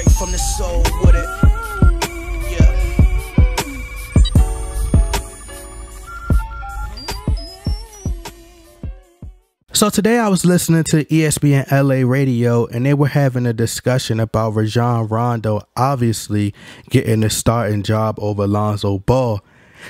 from the soul with it. So today I was listening to ESPN LA radio and they were having a discussion about Rajon Rondo obviously getting the starting job over Lonzo Ball.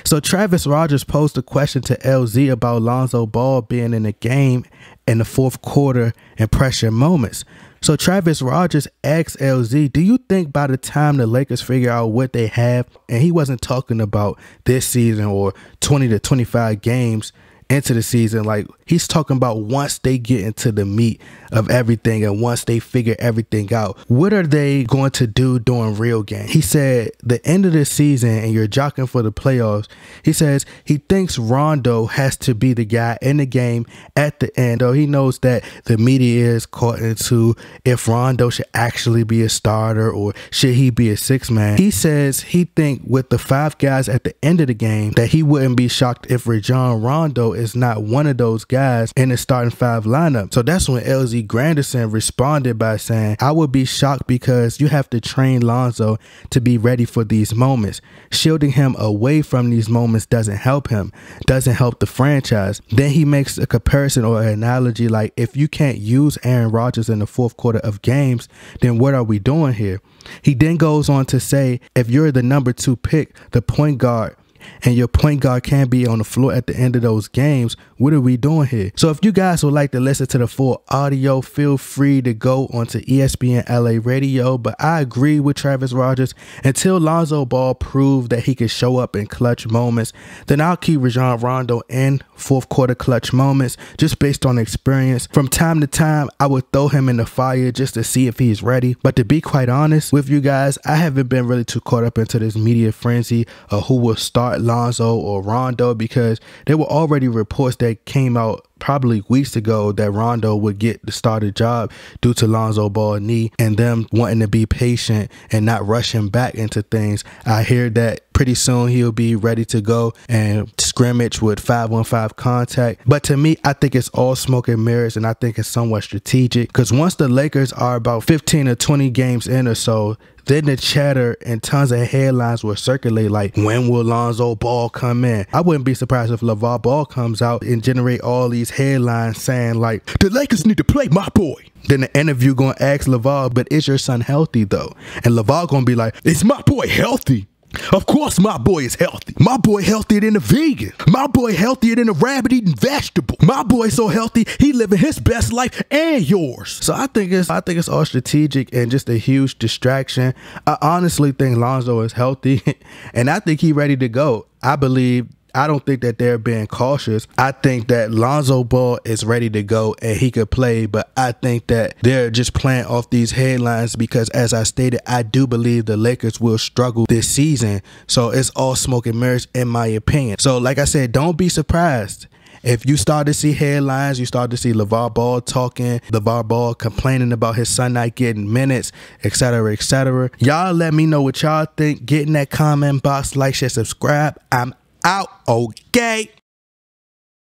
So Travis Rogers posed a question to LZ about Lonzo Ball being in the game in the fourth quarter and pressure moments. So Travis Rogers asked LZ, "Do you think by the time the Lakers figure out what they have, and he wasn't talking about this season or 20 to 25 games into the season, like he's talking about once they get into the meat of everything and once they figure everything out, what are they going to do during real game? He said the end of the season and you're jockeying for the playoffs. He says he thinks Rondo has to be the guy in the game at the end. Or he knows that the media is caught into if Rondo should actually be a starter or should he be a six man. He says he think with the five guys at the end of the game that he wouldn't be shocked if Rajon Rondo is not one of those guys in the starting five lineup. So that's when LZ Granderson responded by saying, I would be shocked because you have to train Lonzo to be ready for these moments. Shielding him away from these moments doesn't help him, doesn't help the franchise. Then he makes a comparison or an analogy like if you can't use Aaron Rodgers in the fourth quarter of games, then what are we doing here? He then goes on to say, if you're the number two pick, the point guard, and your point guard can't be on the floor at the end of those games, what are we doing here? So if you guys would like to listen to the full audio, feel free to go onto ESPN LA radio. But I agree with Travis Rogers. Until Lonzo Ball proved that he could show up in clutch moments, then I'll keep Rajon Rondo in fourth quarter clutch moments just based on experience. From time to time, I would throw him in the fire just to see if he's ready. But to be quite honest with you guys, I haven't been really too caught up into this media frenzy of who will start Lonzo or Rondo because there were already reports that came out probably weeks ago that Rondo would get the starter job due to Lonzo Ball knee and them wanting to be patient and not rushing back into things. I hear that pretty soon he'll be ready to go and scrimmage with 515 contact. But to me, I think it's all smoke and mirrors and I think it's somewhat strategic because once the Lakers are about 15 or 20 games in or so, then the chatter and tons of headlines will circulate like, when will Lonzo Ball come in? I wouldn't be surprised if LaVar Ball comes out and generate all these headlines saying like, the Lakers need to play my boy. Then the interview gonna ask LaVar, but is your son healthy though? And LaVar gonna be like, is my boy healthy? Of course, my boy is healthy. My boy healthier than a vegan. My boy healthier than a rabbit eating vegetable. My boy so healthy, he living his best life and yours. So I think it's I think it's all strategic and just a huge distraction. I honestly think Lonzo is healthy, and I think he ready to go. I believe I don't think that they're being cautious. I think that Lonzo Ball is ready to go and he could play, but I think that they're just playing off these headlines because, as I stated, I do believe the Lakers will struggle this season. So it's all smoke and mirrors, in my opinion. So, like I said, don't be surprised if you start to see headlines, you start to see LaVar Ball talking, LaVar Ball complaining about his son not getting minutes, etc., etc. Y'all let me know what y'all think. Get in that comment box, like, share, subscribe. I'm out. Okay.